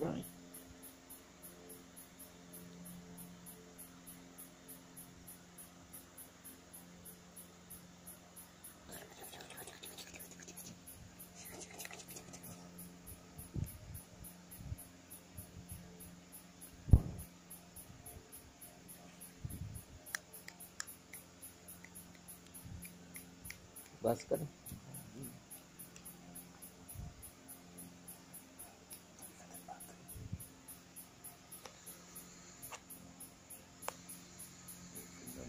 right. बस करें